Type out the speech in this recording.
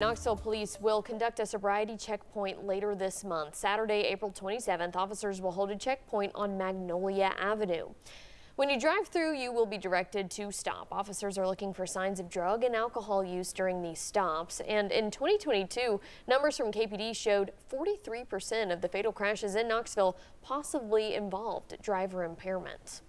Knoxville police will conduct a sobriety checkpoint later this month. Saturday, April 27th, officers will hold a checkpoint on Magnolia Avenue. When you drive through, you will be directed to stop. Officers are looking for signs of drug and alcohol use during these stops. And in 2022, numbers from KPD showed 43% of the fatal crashes in Knoxville possibly involved driver impairment.